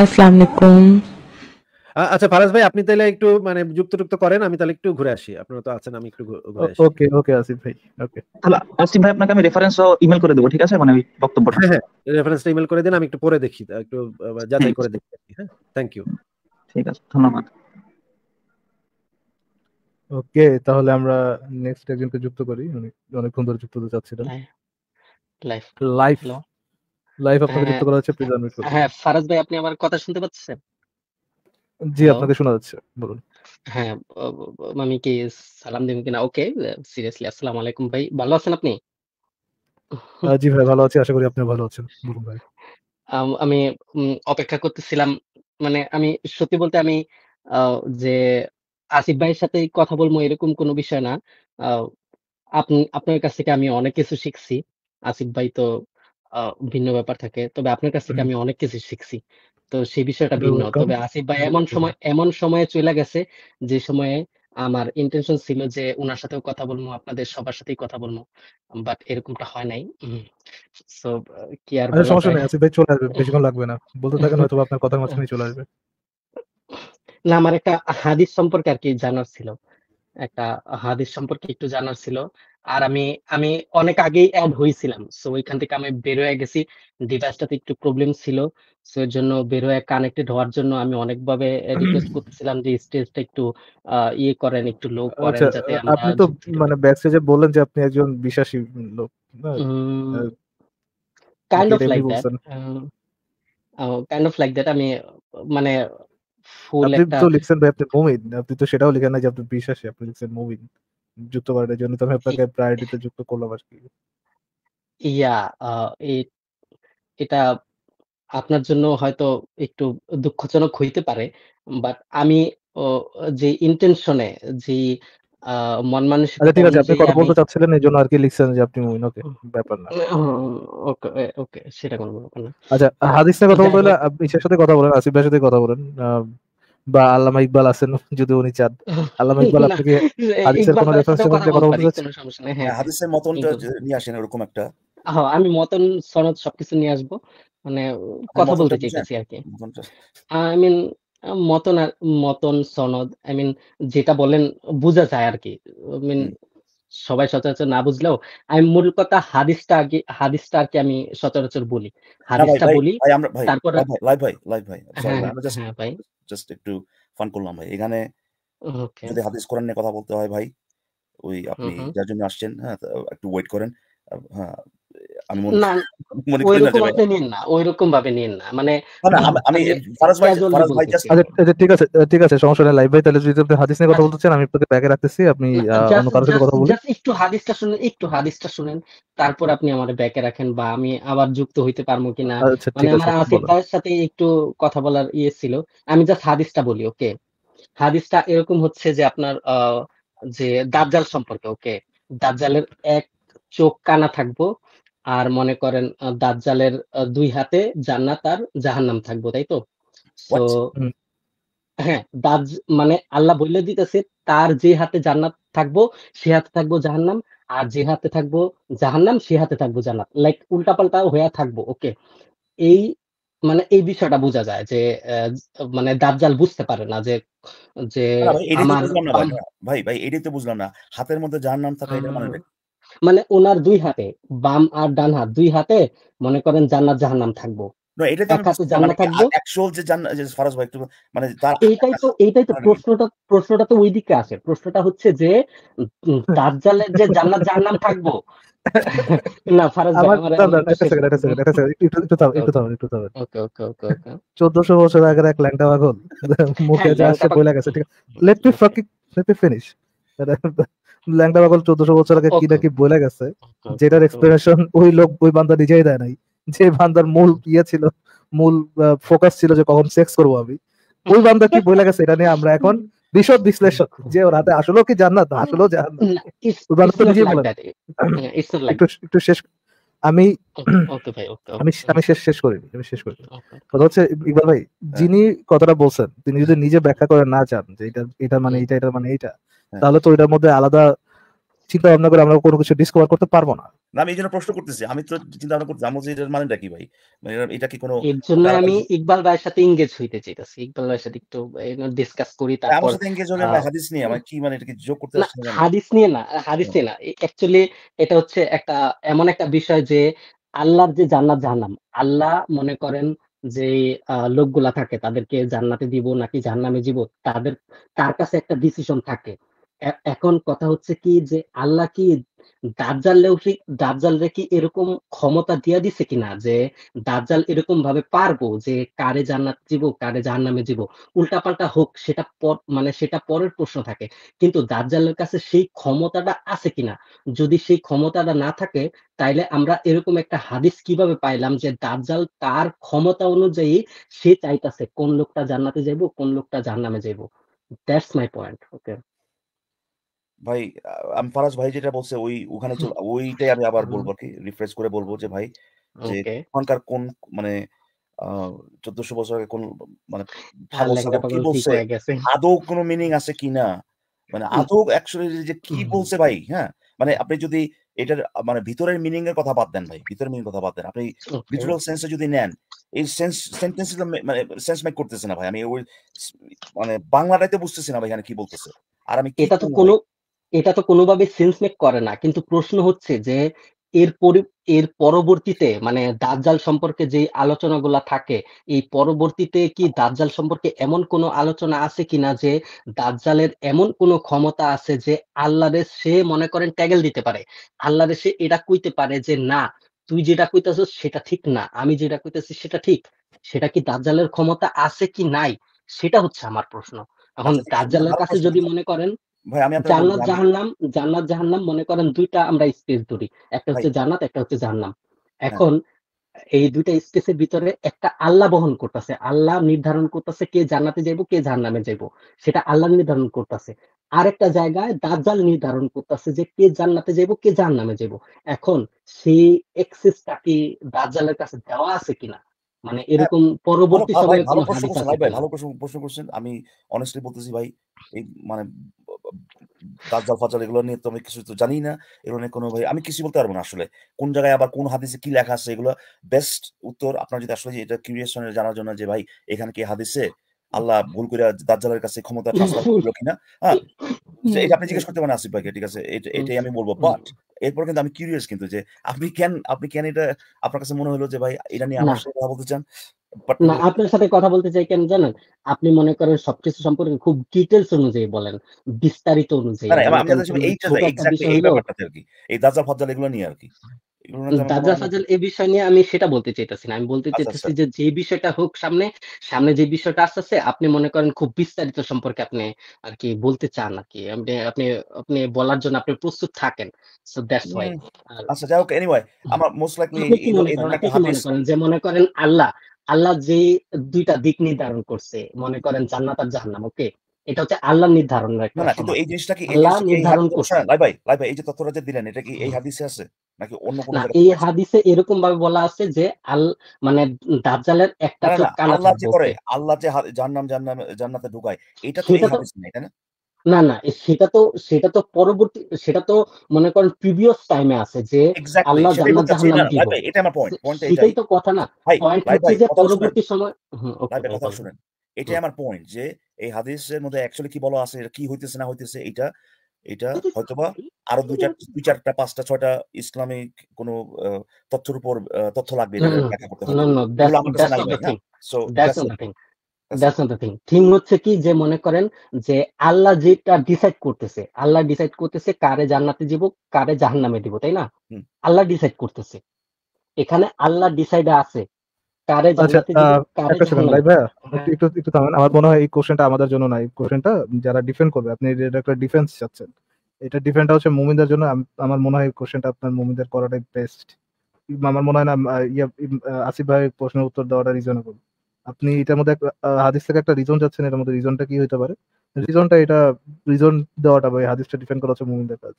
আসসালামু আলাইকুম। আচ্ছা ফারাজ ভাই আপনি তাহলে একটু মানে যুক্ত টুক্ত করেন আমি তাহলে একটু ঘুরে আসি। আপনারা তো আছেন আমি একটু ঘুরে আসি। ওকে ওকে আসিফ ভাই ওকে। তাহলে আসিফ ভাই আপনাকে আমি রেফারেন্স ইমেল করে দেবো ঠিক আছে? মানে ওই বক্তব্যটা। হ্যাঁ হ্যাঁ রেফারেন্সটা ইমেল করে দিন আমি একটু পরে দেখি একটু যাচাই করে দেখি আর কি, হ্যাঁ? থ্যাংক ইউ ঠিক আছে ধন্যবাদ। ওকে তাহলে আমরা নেক্সট একজনকে যুক্ত করি উনি অনেকক্ষণ ধরে যুক্ত হতে চাচ্ছিলেন। লাইভ লাইভ হ্যালো লাইভ আপনাকে হ্যাঁ। যুক্ত করা হচ্ছে প্লিজ আনমিউট করুন। হ্যাঁ ফারাজ ভাই আপনি আমার কথা শুনতে পাচ্ছেন? জি আপনাকে শোনা যাচ্ছে বলুন। হ্যাঁ আমি কি সালাম দেব কিনা? ওকে সিরিয়াসলি আসসালামু আলাইকুম ভাই। ভালো আছেন আপনি? জি ভাই ভালো আছি আশা করি আপনি ভালো আছেন বলুন ভাই। আমি অপেক্ষা করতেছিলাম মানে আমি সত্যি বলতে আমি যে আসিফ ভাইয়ের সাথে কথা বলব এরকম কোনো বিষয় না। আপনি আপনার কাছ থেকে আমি অনেক কিছু শিখছি। আসিফ ভাই তো ভিন্ন ব্যাপার থাকে। তবে আপনার কাছ থেকে আমি অনেক কিছু শিখছি। তো সেই বিষয়টা ভিন্ন। তবে আসিফ ভাই এমন সময় এমন সময়ে চলে গেছে যে সময়ে আমার ইন্টেনশন ছিল যে ওনার সাথেও কথা বলব আপনাদের সবার সাথেই কথা বলব। বাট এরকমটা হয় নাই। সো কি আর সমস্যা নেই আসিফ ভাই চলে আসবে বেশিক্ষণ লাগবে না। বলতে থাকেন হয়তো আপনার কথার মাঝখানে চলে আসবে। না আমার একটা হাদিস সম্পর্কে আর কি জানার ছিল। একটা হাদিস সম্পর্কে একটু জানার ছিল। আর আমি আমি অনেক আগেই অ্যাড হয়েছিলাম সো ওইখান থেকে আমি বের হয়ে গেছি। ডিভাইসটাতে একটু প্রবলেম ছিল। সো এর জন্য বের হয়ে কানেক্টেড হওয়ার জন্য আমি অনেকভাবে রিকোয়েস্ট করতেছিলাম যে স্টেজটা একটু ইয়ে করেন একটু লো করেন আচ্ছা যাতে আপনি তো মানে ব্যাক স্টেজে বললেন যে আপনি একজন বিশ্বাসী লোক? Kind of like that kind of like that আমি মানে ফুল আপনি তো লিখছেন ভাই আপনি মুমিন। আপনি তো সেটাও লিখেন না যে আপনি বিশ্বাসী আপনি লিখছেন মুমিন। যুক্ত করার জন্য তো আমি আপনাকে প্রায়োরিটিতে যুক্ত করলাম আর কি ইয়া এটা আপনার জন্য হয়তো একটু দুঃখজনক হইতে পারে বাট আমি যে ইন্টেনশনে যে মন আচ্ছা মানসিকতা ঠিক আছে আপনি কথা বলতে চাচ্ছিলেন এই জন্য আর কি লিখছেন যে আপনি মুমিন ওকে ব্যাপার না। ওকে ওকে সেটা কোনো ব্যাপার না। আচ্ছা হাদিস নিয়ে কথা বলতে হলে আপনি ইসের সাথে কথা বলেন আসিফ ভাইয়ের সাথে কথা বলেন আহ, বা আল্লামা ইকবাল আছেন যদি উনি চান। আল্লামা ইকবাল আপনাকে হাদিসের কোনো রেফারেন্স সম্পর্কে কথা বলতে চাচ্ছেন সমস্যা নেই হ্যাঁ হ্যাঁ। হাদিসের মতনটা নিয়ে আসেন এরকম একটা। হ্যাঁ আমি মতন সনদ সবকিছু নিয়ে আসব মানে কথা বলতে চাইতেছি আর কি। আই মিন মতন আর মতন সনদ আই মিন যেটা বলেন বোঝা যায় আর কি মিন সবাই সচরাচর না বুঝলেও আমি মূল কথা হাদিসটা আগে হাদিসটা আর কি আমি সচরাচর বলি। হাদিসটা বলি তারপরে লাইভ ভাই লাইভ ভাই ভাই হ্যাঁ জাস্ট হ্যাঁ জাস্ট একটু ফান করলাম ভাই। এখানে যদি হাদিস কোরআন নিয়ে কথা বলতে হয় ভাই ওই আপনি যার জন্য আসছেন হ্যাঁ একটু ওয়েট করেন। হ্যাঁ আমি মনে করি না ওইরকম আপনি নিন না ওইরকম ভাবে নিন না। মানে আমি- ফারাজ ভাই ফারাজ ভাই আচ্ছা আচ্ছা, ঠিক আছে ঠিক আছে সমস্যা নেই লাইভ ভাই তাহলে যদি আপনি হাদিস নিয়ে কথা বলতে চান আমি আপনাকে ব্যাগে রাখতেছি আপনি অন্য কারোর সাথে কথা বলুন। একটু হাদিসটা শুনেন একটু হাদিসটা শুনেন তারপর আপনি আমার ব্যাকে রাখেন বা আমি আবার যুক্ত হইতে পারব কিনা। আচ্ছা মানে আমার আসিফ ভাইয়ের সাথে একটু কথা বলার ইয়ে ছিল আমি জাস্ট হাদিসটা বলি ওকে হাদিসটা এরকম হচ্ছে যে আপনার আহ, যে দাজ্জাল সম্পর্কে ওকে দাজ্জালের এক চোখ কানা থাকব আর মনে করেন দাজ্জালের দুই হাতে জান্নাত আর জাহান্নাম থাকব তাই তো? হুম। হ্যাঁ দাজ মানে আল্লাহ বলে দিতেছে তার যে হাতে জান্নাত থাকব সে হাতে থাকব জাহান্নাম আর যে হাতে থাকব জাহান্নাম সে হাতে থাকব জান্নাত। লাইক উল্টাপাল্টা হয়ে থাকব ওকে এই মানে এই বিষয়টা বোঝা যায় যে আহ, মানে দাজ্জাল বুঝতে পারে না যে যে ভাই আমার ভাই। ভাই এটাই তো বুঝলাম না। হাতের মধ্যে যার নাম থাকা এটা মানে মানে ওনার দুই হাতে বাম আর ডান হাত দুই হাতে মনে করেন জান্নাত জাহান্নাম থাকব। যে যে প্রশ্নটা তো ওই দিকে আসে। প্রশ্নটা হচ্ছে যে দাজ্জালের যে জান্নাত জাহান্নাম থাকব। না ফারাজ চোদ্দশো বছর আগের এক ল্যাংটা পাগল। মুখে হ্যাঁ যা ল্যাংটা আসছে বলে গেছে ঠিক আছে। Let me fucking let me finish ল্যাংটা পাগল চোদ্দশো বছর আগে কি ওকে না কি বলে গেছে যেটার এক্সপ্লেনেশন ওই লোক ওই বান্দা নিজেই দেয় নাই। যে বান্দার মূল ইয়ে ছিল মূল ফোকাস ছিল যে কখন সেক্স করব আমি। ওই বান্দা কি বলে গেছে এটা নিয়ে আমরা এখন বিশদ বিশ্লেষণ যে ওর হাতে আসলেও কি জান্নাত আসলেও জান্নাত ওই বান্দা তো নিজেই বলে একটু একটু শেষ আমি আমি আমি শেষ শেষ করিনি আমি শেষ ওকে কথা হচ্ছে ইকবাল ভাই যিনি কথাটা বলছেন তিনি যদি নিজে ব্যাখ্যা করে না চান যে এটা এটা মানে এটা এটা মানে এইটা হ্যাঁ। তাহলে তো এটার মধ্যে আলাদা চিন্তা ভাবনা করে আমরা কোনো কিছু ডিসকভার করতে পারব না। না আমি এই জন্য প্রশ্ন করতেছি আমি তো চিন্তা ভাবনা আমার এটার মানেটা কি ভাই? মানে এটা- কি কোনো এর জন্য আমি ইকবাল ভাইয়ের সাথে এঙ্গেজ হইতে চাইতেছি। ইকবাল ভাইয়ের সাথে একটু ডিসকাস করি আমার সাথে এঙ্গেজ হলে হাদিস নিয়ে আমার কি মানে এটা কি যোগ করতে না হাদিস নিয়ে না হাদিসে না। অ্যাকচুয়ালি এটা হচ্ছে একটা এমন একটা বিষয় যে আল্লাহর যে জান্নাত জাহান্নাম আল্লাহ মনে করেন যে আহ, লোকগুলা থাকে তাদেরকে জান্নাতে দিব নাকি জাহান্নামে দিব তাদের তার কাছে একটা ডিসিশন থাকে। এখন কথা হচ্ছে কি যে আল্লাহ কি দাজ্জালেও কি দাজ্জালরে কি এরকম ক্ষমতা দিয়া দিছে কিনা? যে দাজ্জাল এরকম ভাবে পারব যে কারে জান্নাত দিব কারে জাহান্নামে দিব উল্টাপাল্টা হোক, সেটা মানে সেটা পরের প্রশ্ন থাকে। কিন্তু দাজ্জালের কাছে সেই ক্ষমতাটা আছে কিনা? যদি সেই ক্ষমতাটা না থাকে, তাইলে আমরা এরকম একটা হাদিস কীভাবে পাইলাম যে দাজ্জাল তার ক্ষমতা অনুযায়ী সে চাইতাছে কোন লোকটা জান্নাতে যাইবো, কোন লোকটা জাহান্নামে যাইবো? দ্যাটস মাই পয়েন্ট ওকে ভাই আমি ফারাজ ভাই যেটা বলছে ওই ওখানে ওইটাই আমি আবার বলব কি রিফ্রেশ করে বলব যে ভাই যে ওখানকার কোন মানে চোদ্দশো বছর আগে কোন মানে কি বলছে আদৌ কোনো মিনিং আছে কিনা মানে আদৌ অ্যাকচুয়ালি যে কি বলছে ভাই হ্যাঁ? মানে আপনি যদি এটার মানে ভিতরের মিনিং এর কথা বাদ দেন ভাই ভিতরের মিনিং কথা বাদ দেন। আপনি লিটারাল সেন্সে যদি নেন এই সেন্স সেন্টেন্স মানে সেন্স মেক করতেছে না ভাই। আমি ওই মানে বাংলাটাইতে বুঝতেছি না ভাই এখানে কি বলতেছে। আর আমি এটা তো কোনো? এটা তো কোনোভাবে সেন্স মেক করে না। কিন্তু প্রশ্ন হচ্ছে যে এর পরি এর পরবর্তীতে মানে দাজ্জাল সম্পর্কে যে আলোচনাগুলা থাকে এই পরবর্তীতে কি দাজ্জাল সম্পর্কে এমন কোনো আলোচনা আছে কিনা যে দাজ্জালের এমন কোনো ক্ষমতা আছে যে আল্লাহরে সে মনে করেন ট্যাগেল দিতে পারে। আল্লাহরে সে এটা কইতে পারে যে না তুই যেটা কইতাছিস সেটা ঠিক না আমি যেটা কইতেছি সেটা ঠিক। সেটা কি দাজ্জালের ক্ষমতা আছে কি নাই? সেটা হচ্ছে আমার প্রশ্ন। এখন আচ্ছা দাজ্জালের কাছে যদি মনে করেন ভাই আমি জান্নাত জাহান্নাম জান্নাত জাহান্নাম মনে করেন দুইটা আমরা স্পেস ধরি। একটা হচ্ছে জান্নাত একটা হচ্ছে জাহান্নাম। হ্যাঁ। এখন এই দুইটা স্পেসের ভিতরে একটা আল্লাহ বহন করতেছে। আল্লাহ নির্ধারণ করতেছে কে জান্নাতে যাইবো কে জাহান্নামে যাইবো। সেটা আল্লাহ নির্ধারণ করতেছে। আরেকটা জায়গায় দাজ্জাল নির্ধারণ করতেছে যে কে জান্নাতে যাইবো কে জাহান্নামে যাইবো। এখন সেই এক্সেসটা কি দাজ্জালের কাছে দেওয়া আছে কিনা? মানে হ্যাঁ এরকম পরবর্তী সময়ে ভালো প্রশ্ন করছেন ভাই ভালো প্রশ্ন প্রশ্ন করছেন। আমি অনেস্টলি বলতেছি ভাই এই মানে দাজ্জাল ফাজাল এগুলো নিয়ে তো আমি কিছু তো জানি না। এগুলো নিয়ে কোনো ভাই আমি কিছু বলতে পারব না আসলে। কোন জায়গায় আবার কোন হাদিসে কি লেখা আছে এগুলো? বেস্ট উত্তর আপনার যদি আসলে এটা কিউরিয়াস জানার জন্য যে ভাই এখানে কি হাদিসে? আল্লাহ ভুল করে দাজ্জালের কাছে ক্ষমতা ট্রান্সফার করল কিনা? হ্যাঁ। এটা আপনি জিজ্ঞেস করতে পারেন আসিফ ভাইকে ঠিক আছে? এটাই আমি বলব। বাট এরপর কিন্তু আমি কিউরিয়াস কিন্তু যে আপনি কেন আপনি কেন এটা আপনার কাছে মনে হলো যে ভাই এটা নিয়ে আমার সাথে কথা বলতে চান? বাট না আপনার সাথে কথা বলতে চাই কেন জানেন? আপনি মনে করেন সবকিছু সম্পর্কে খুব ডিটেলস অনুযায়ী বলেন বিস্তারিত অনুযায়ী এই দাজ্জাল ফাজ্জাল এগুলো নিয়ে আর কি। আমার ফাজাল এই বিষয় নিয়ে আমি সেটা বলতে চাইতেছি না। আমি বলতে আচ্ছা আচ্ছা। চাইতেছি যে যে বিষয়টা হোক সামনে সামনে যে বিষয়টা আসতেছে আপনি মনে করেন খুব বিস্তারিত সম্পর্কে আপনি আর কি বলতে চান আর কি। আপনি আপনি আপনি বলার জন্য আপনি প্রস্তুত থাকেন। সো দ্যাটস ওয়াই আচ্ছা যাই হোক এনিওয়ে আমার মোস্ট লাইকলি এই ধরনের একটা হাদিস যে মনে করেন আল্লাহ আল্লাহ যে দুইটা দিক নির্ধারণ করছে মনে করেন জান্নাত আর জাহান্নাম ওকে এটা হচ্ছে আল্লাহ নির্ধারণের না কিন্তু এই জিনিসটা কি আল্লাহ নির্ধারণ হাদিস করছে। শোনেন লাই ভাই লাই ভাই এই যে তথ্যটা যে দিলেন এটা কি এই হাদিসে আছে? নাকি অন্য কোনো এই হাদিসে এরকম ভাবে বলা আছে যে আল মানে দাজ্জালের একটা চোখ কানা আল্লাহ যে করে আল্লাহ যে জান্নাম জান্নাম জান্নাতে ঢুকায় এটা তো এই সেটা তো তাই না? না না সেটা তো সেটা তো পরবর্তী সেটা তো মনে করেন প্রিভিয়াস টাইমে আছে যে আল্লাহ জান্নাত জাহান্নাম দিব। এটা আমার পয়েন্ট পয়েন্টে এটাই তো কথা না। পয়েন্ট হচ্ছে যে পরবর্তী সময় শুনেন। এটাই আমার পয়েন্ট যে এই হাদিসের মধ্যে অ্যাকচুয়ালি কি বলা আছে কি হইতেছে না হইতেছে এটা এটা হয়তোবা আরও দুই চার দুই চারটা পাঁচটা ছয়টা ইসলামিক কোনো তথ্যের উপর তথ্য লাগবে ব্যাখ্যা করতে that's not the thing thing হচ্ছে কি যে মনে করেন যে আল্লাহ যেটা ডিসাইড করতেছে আল্লাহ ডিসাইড করতেছে কারে জান্নাতে দিব কারে জাহান্নামে দিব তাই না? আল্লাহ ডিসাইড করতেছে। এখানে আল্লাহ ডিসাইডে আছে। কারে আচ্ছা জান্নাতে একটা হ্যাঁ। একটু একটু থামেন। আমার মনে হয় এই কোশ্চেনটা আমাদের জন্য না এই কোশ্চেনটা যারা ডিফেন্ড করবে আপনি এটা একটা ডিফেন্স চাচ্ছেন এটা ডিফেন্ডটা হচ্ছে মুমিনদের জন্য আমার মনে হয় কোশ্চেনটা আপনার মুমিনদের করাটাই বেস্ট আমার মনে হয় না ইয়া আসিফ ভাই প্রশ্নের উত্তর দেওয়াটা রিজনেবল আপনি এটার মধ্যে একটা, হাদিস থেকে একটা রিজন যাচ্ছেন এটার মধ্যে রিজনটা কি হতে পারে? রিজনটা এটা রিজন দেওয়াটা ভাই হাদিসটা ডিফেন্ড করা হচ্ছে মুমিনদের কাজ।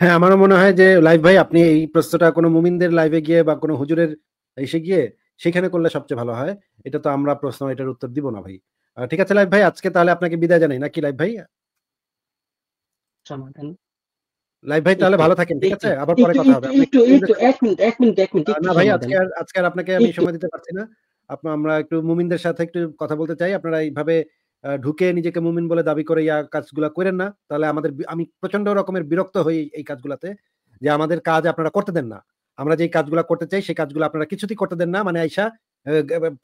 হ্যাঁ আমারও মনে হয় যে লাইভ ভাই আপনি এই প্রশ্নটা কোনো মুমিনদের লাইভে গিয়ে বা কোনো হুজুরের এসে গিয়ে সেখানে করলে সবচেয়ে ভালো হয়। এটা তো আমরা প্রশ্ন এটার উত্তর দিব না ভাই। ঠিক আছে লাইভ ভাই আজকে তাহলে আপনাকে বিদায় জানাই। নাকি লাইভ ভাই? লাইভ ভাই তাহলে ভালো থাকেন ঠিক আছে? আবার পরে কথা হবে। একটু একটু একটু এক মিনিট এক মিনিট এক মিনিট না ভাই আজকে আর আজকে আর আপনাকে আমি সময় দিতে পারছি না। আপনার আমরা একটু মুমিনদের সাথে একটু কথা বলতে চাই। আপনারা এইভাবে ঢুকে নিজেকে মুমিন বলে দাবি করে ইয়া কাজগুলা করেন না। তাহলে আমাদের আমি প্রচণ্ড রকমের বিরক্ত হই এই কাজগুলাতে যে আমাদের কাজ আপনারা করতে দেন না। আমরা যেই কাজগুলা করতে চাই সেই কাজগুলো আপনারা কিছুতেই করতে দেন না। মানে আইসা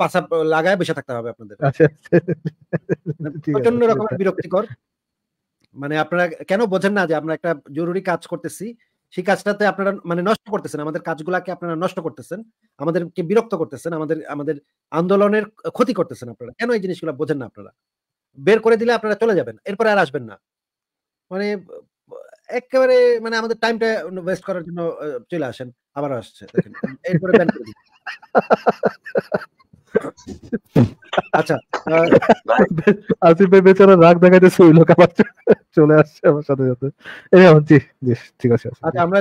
পাশা লাগায় বসে থাকতে হবে আপনাদের। আচ্ছা আছে প্রচণ্ড রকমের বিরক্তিকর। মানে আপনারা কেন বোঝেন না যে আমরা একটা জরুরি কাজ করতেছি সেই কাজটাতে আপনারা মানে নষ্ট করতেছেন আমাদের কাজগুলাকে আপনারা নষ্ট করতেছেন আমাদেরকে বিরক্ত করতেছেন আমাদের আমাদের আন্দোলনের ক্ষতি করতেছেন আপনারা। কেন এই জিনিসগুলো বোঝেন না আপনারা? বের করে দিলে আপনারা চলে যাবেন এরপরে আর আসবেন না। মানে একেবারে মানে আমাদের টাইমটা ওয়েস্ট করার জন্য চলে আসেন। আবার আসছে দেখেন। এরপরে ব্যান করে। আচ্ছা আসিফ ভাই বেচারা রাগ দেখাইতেছে ওই লোক আবার চলে আসছে আমার সাথে সাথে। এই জি জি ঠিক আছে আচ্ছা আমরা